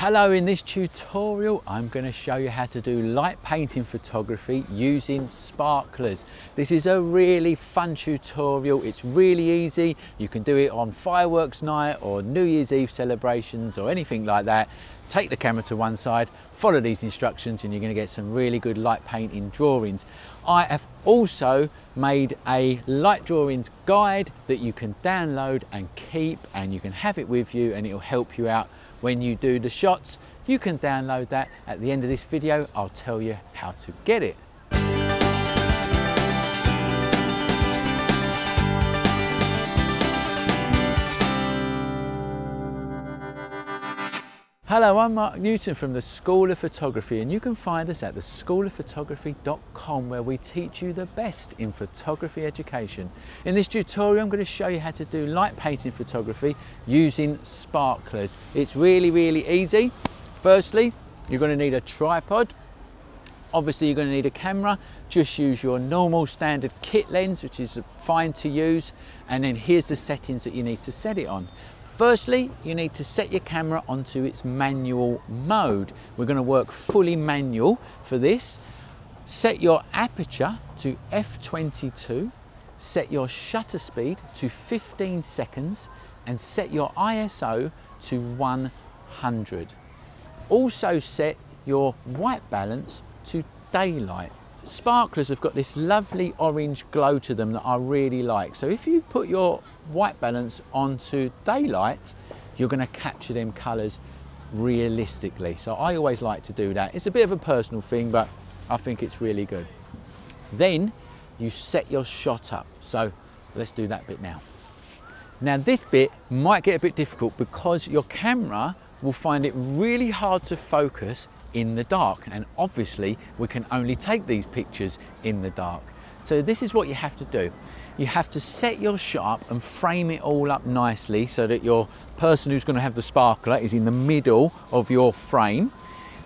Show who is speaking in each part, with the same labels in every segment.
Speaker 1: Hello, in this tutorial I'm going to show you how to do light painting photography using sparklers. This is a really fun tutorial, it's really easy, you can do it on fireworks night or New Year's Eve celebrations or anything like that. Take the camera to one side, follow these instructions and you're going to get some really good light painting drawings. I have also made a light drawings guide that you can download and keep and you can have it with you and it'll help you out when you do the shots. You can download that at the end of this video. I'll tell you how to get it. Hello, I'm Mark Newton from the School of Photography and you can find us at theschoolofphotography.com where we teach you the best in photography education. In this tutorial I'm going to show you how to do light painting photography using sparklers. It's really really easy. Firstly you're going to need a tripod Obviously you're going to need a camera, just use your normal standard kit lens which is fine to use and then here's the settings that you need to set it on. Firstly, you need to set your camera onto its manual mode. We're going to work fully manual for this. Set your aperture to f22, set your shutter speed to 15 seconds and set your ISO to 100. Also set your white balance to daylight sparklers have got this lovely orange glow to them that I really like. So if you put your white balance onto daylight, you're going to capture them colours realistically. So I always like to do that. It's a bit of a personal thing, but I think it's really good. Then you set your shot up. So let's do that bit now. Now this bit might get a bit difficult because your camera will find it really hard to focus in the dark and obviously we can only take these pictures in the dark. So this is what you have to do. You have to set your shot and frame it all up nicely so that your person who's going to have the sparkler is in the middle of your frame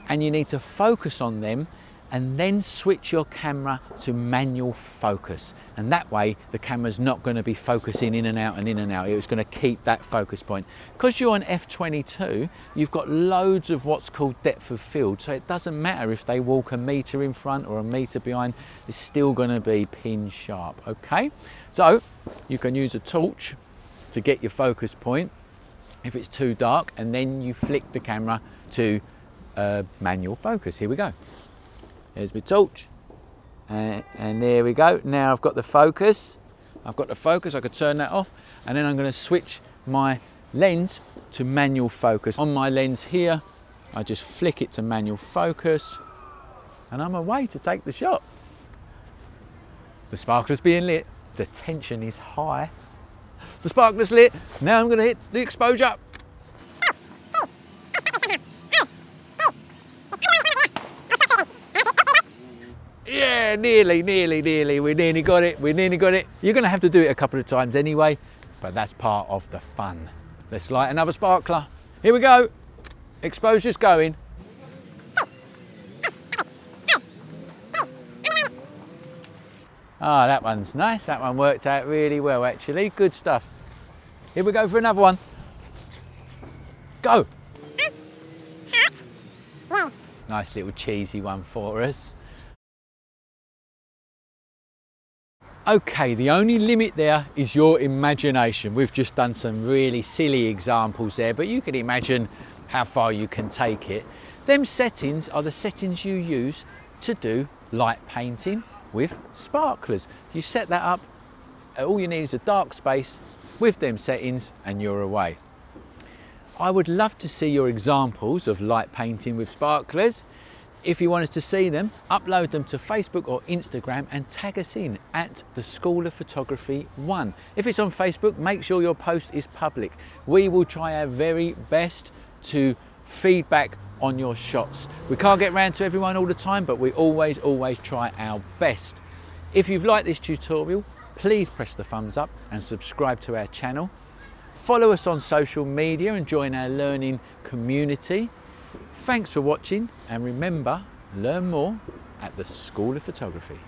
Speaker 1: and you need to focus on them and then switch your camera to manual focus. And that way the camera's not gonna be focusing in and out and in and out. It's gonna keep that focus point. Because you're on F22, you've got loads of what's called depth of field. So it doesn't matter if they walk a meter in front or a meter behind, it's still gonna be pin sharp, okay? So you can use a torch to get your focus point if it's too dark and then you flick the camera to uh, manual focus. Here we go. There's my torch. And, and there we go. Now I've got the focus. I've got the focus, I could turn that off. And then I'm gonna switch my lens to manual focus. On my lens here, I just flick it to manual focus and I'm away to take the shot. The sparkler's being lit, the tension is high. The sparkler's lit, now I'm gonna hit the exposure. Yeah, nearly, nearly, nearly. We nearly got it. We nearly got it. You're going to have to do it a couple of times anyway, but that's part of the fun. Let's light another sparkler. Here we go. Exposure's going. Ah, oh, that one's nice. That one worked out really well, actually. Good stuff. Here we go for another one. Go. Nice little cheesy one for us. Okay, the only limit there is your imagination. We've just done some really silly examples there, but you can imagine how far you can take it. Them settings are the settings you use to do light painting with sparklers. You set that up, uh, all you need is a dark space with them settings and you're away. I would love to see your examples of light painting with sparklers. If you want us to see them, upload them to Facebook or Instagram and tag us in at the School of Photography 1. If it's on Facebook, make sure your post is public. We will try our very best to feedback on your shots. We can't get round to everyone all the time, but we always, always try our best. If you've liked this tutorial, please press the thumbs up and subscribe to our channel. Follow us on social media and join our learning community. Thanks for watching and remember, learn more at the School of Photography.